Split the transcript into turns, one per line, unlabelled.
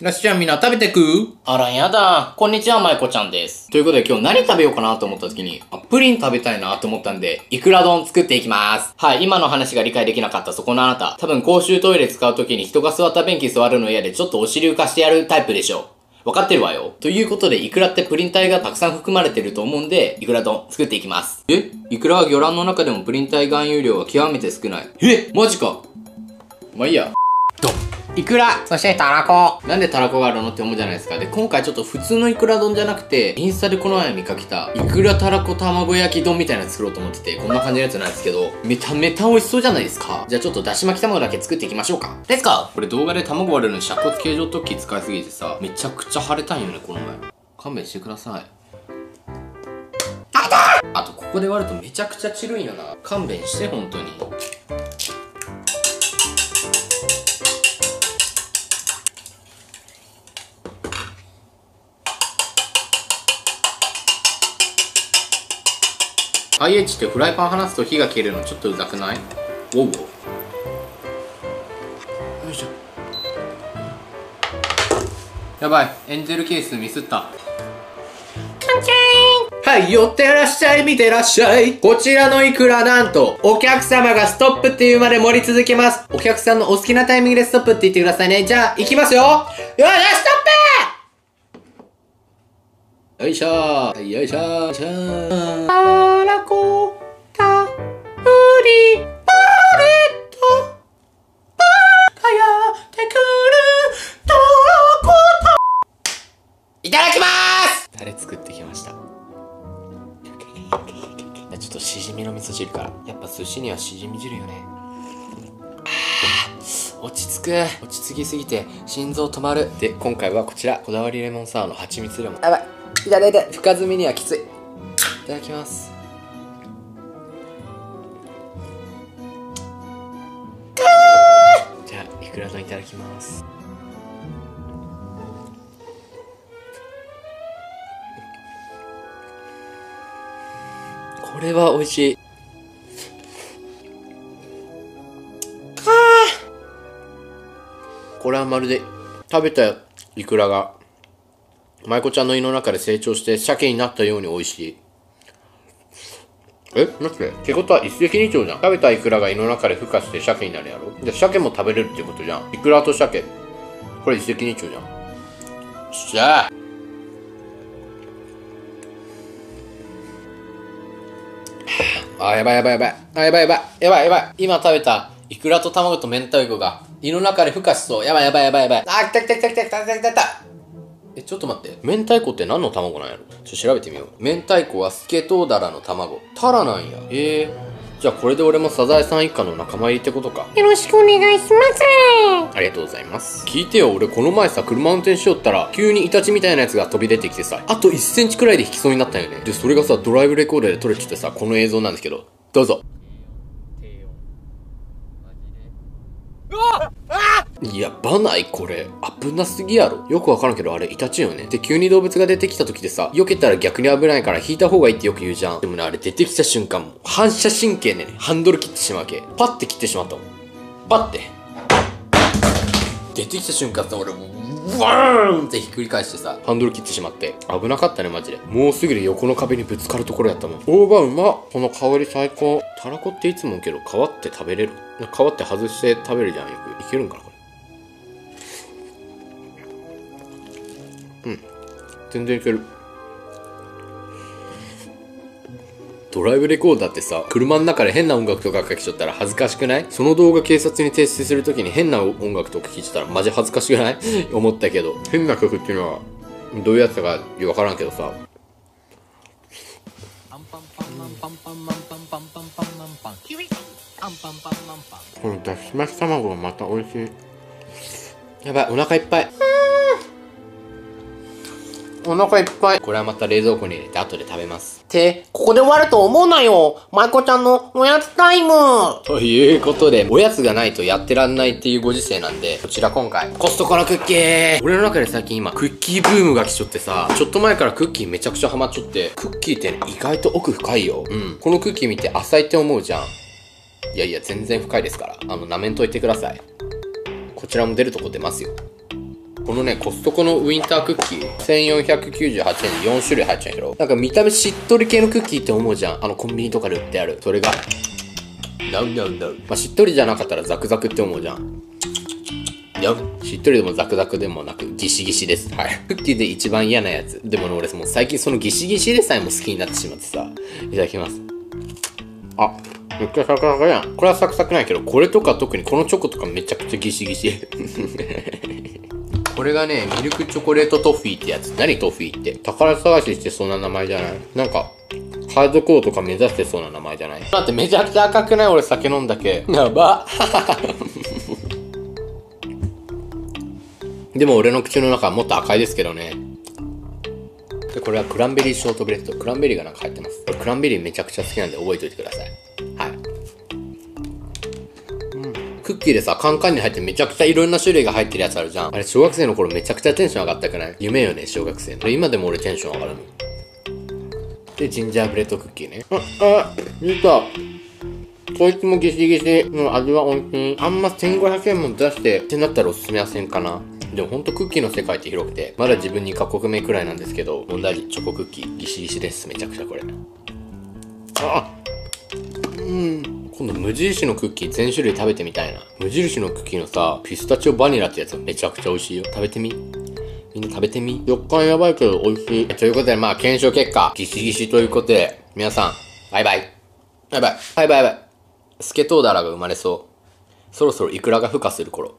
らっしゃいみんな食べてく？
あらやだ。こんにちは、まいこちゃんです。
ということで今日何食べようかなと思った時に、あ、プリン食べたいなと思ったんで、いくら丼作っていきます。
はい、今の話が理解できなかったそこのあなた。多分公衆トイレ使う時に人が座った便器座るの嫌でちょっとお尻浮かしてやるタイプでしょ。わかってるわよ。
ということで、イクラってプリン体がたくさん含まれてると思うんで、
いくら丼作っていきます。
え？イクラは魚卵の中でもプリン体含有量が極めて少ない。え？マジかまあいいや。ドンイクラ
そしてたらこ。
なんでたらこがあるのって思うじゃないですか。で、今回ちょっと普通のイクラ丼じゃなくて、インスタでこの前見かけた、イクラたらこ卵焼き丼みたいなの作ろうと思ってて、こんな感じのやつなんですけど、めためた美味しそうじゃないですか。じゃあちょっとだし巻き卵だけ作っていきましょうか。
レッツゴー
これ動画で卵割るのに尺骨形状突起使いすぎてさ、めちゃくちゃ腫れたんよね、この前。勘弁してください。あと、ここで割るとめちゃくちゃ散るんよな。勘弁して、本当に。IH ってフライパン離すと火が消えるのちょっとうざくない？おうおうよいしょやばいエンゼルケースミスったはい、寄ってらっしゃい、見てらっしゃい。こちらのイクラなんと、お客様がストップっていうまで盛り続けます。お客さんのお好きなタイミングでストップって言ってくださいね。じゃあ、行きますよ。よいしょ、ストップよいしょ。はいよいしょ。よいしょたらこ、た、うり、パレット、ばかやってくる、たらこ、
いただきまーす。
タレ作ってきました。ちょっとしじみの味噌汁から。やっぱ寿司にはしじみ汁よね。あー落ち着く。落ち着きすぎて心臓止まる。で今回はこちら。こだわりレモンサワーの蜂蜜レモン。やばいいただいて。深摘みにはきつい。いただきます。じゃあいくら丼いただきます。これは美味しい。これはまるで食べたイクラが舞子ちゃんの胃の中で成長して鮭になったように美味しい。え？待ってってことは一石二鳥じゃん。食べたイクラが胃の中で孵化して鮭になるやろ？で、鮭も食べれるってことじゃん。イクラと鮭？これ一石二鳥じゃん。よっしゃあ、やばいやばいやばい。あ、やばいやばい。やばいやばい。今食べたイクラと卵と明太子が胃の中で孵化しそう。やばいやばいやばいやばい。あ、来た来た来た来た来た来た来た来た。え、ちょっと待って。明太子って何の卵なんやろ？ちょっと調べてみよう。明太子はスケトウダラの卵。タラなんや。へえ。じゃあこれで俺もサザエさん一家の仲間入りってことか。
よろしくお願いします。
ありがとうございます。聞いてよ、俺この前さ、車運転しよったら、急にイタチみたいなやつが飛び出てきてさ、あと1センチくらいで引きそうになったよね。で、それがさ、ドライブレコーダーで撮れててさ、この映像なんですけど、どうぞ。いや、ばないこれ。危なすぎやろ。よくわからんけど、あれ、イタチよね。で、急に動物が出てきた時でさ、避けたら逆に危ないから引いた方がいいってよく言うじゃん。でもね、あれ出てきた瞬間、も反射神経ね、ハンドル切ってしまうわけ。パッて切ってしまったもん。パッて。出てきた瞬間さ、俺もう、ワーンってひっくり返してさ、ハンドル切ってしまって。危なかったね、マジで。もうすぐで横の壁にぶつかるところやったもん。大葉うまこの香り最高。たらこっていつもけど、皮って食べれる皮って外して食べるじゃん、よく。いけるんかな、うん。全然いける。ドライブレコーダーってさ、車の中で変な音楽とかかけちゃったら恥ずかしくない？その動画警察に提出するときに変な音楽とか聴いちゃったらマジ恥ずかしくない？思ったけど。変な曲っていうのは、どういうやつだかわからんけどさ。このだし巻き卵がまた美味しい。やばい、お腹いっぱい。お腹いっぱい。これはまた冷蔵庫に入れて後で食べます。
って、ここで終わると思うなよ。まいこちゃんのおやつタイム。
ということで、おやつがないとやってらんないっていうご時世なんで、こちら今回、コストコのクッキー俺の中で最近今、クッキーブームが来ちょってさ、ちょっと前からクッキーめちゃくちゃハマっちょって、クッキーってね、意外と奥深いよ。うん。このクッキー見て浅いって思うじゃん。いやいや、全然深いですから。あの、舐めんといてください。こちらも出るとこ出ますよ。このね、コストコのウィンタークッキー、1498円で4種類入っちゃうけど、なんか見た目しっとり系のクッキーって思うじゃん。あのコンビニとかで売ってある。それが、ナウナウナウ。まあ、しっとりじゃなかったらザクザクって思うじゃん。しっとりでもザクザクでもなく、ギシギシです。はい。クッキーで一番嫌なやつ。でもね、俺もう最近そのギシギシでさえも好きになってしまってさ。いただきます。あ、めっちゃサクサクやん。これはサクサクないけど、これとか特にこのチョコとかめちゃくちゃギシギシ。これがね、ミルクチョコレートトフィーってやつ。何トフィーって？宝探ししてそうな名前じゃない？なんか、ハードコーとか目指してそうな名前じゃない？だってめちゃくちゃ赤くない？俺酒飲んだけ？やば。でも俺の口の中はもっと赤いですけどね。で、これはクランベリーショートブレッド。クランベリーがなんか入ってます。クランベリーめちゃくちゃ好きなんで覚えておいてください。クッキーでさ、カンカンに入ってめちゃくちゃいろんな種類が入ってるやつあるじゃん。あれ、小学生の頃めちゃくちゃテンション上がったくない夢よね、小学生の。今でも俺テンション上がるの。で、ジンジャーブレッドクッキーね。あ、あ、出た。こいつもギシギシの味は美味しい。あんま1500円も出してってなったらおすすめはせんかな。でもほんとクッキーの世界って広くて、まだ自分2カ国目くらいなんですけど、問題チョコクッキー、ギシギシです。めちゃくちゃこれ。あうん。今度無印のクッキー全種類食べてみたいな。無印のクッキーのさ、ピスタチオバニラってやつめちゃくちゃ美味しいよ。食べてみ。みんな食べてみ。食感やばいけど美味しい。ということで、まあ、検証結果、ギシギシということで、皆さん、バイバイ。バイバイ。バイバイバイ。スケトウダラが生まれそう。そろそろイクラが孵化する頃。